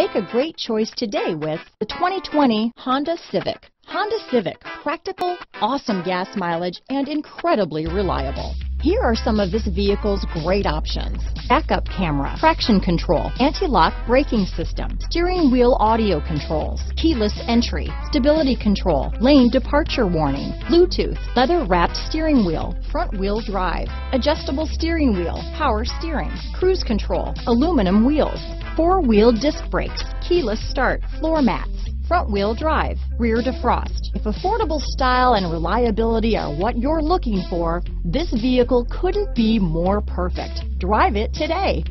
Make a great choice today with the 2020 Honda Civic. Honda Civic, practical, awesome gas mileage, and incredibly reliable. Here are some of this vehicle's great options. Backup camera, traction control, anti-lock braking system, steering wheel audio controls, keyless entry, stability control, lane departure warning, Bluetooth, leather wrapped steering wheel, front wheel drive, adjustable steering wheel, power steering, cruise control, aluminum wheels, four wheel disc brakes, keyless start, floor mats, front wheel drive, rear defrost. If affordable style and reliability are what you're looking for, this vehicle couldn't be more perfect. Drive it today.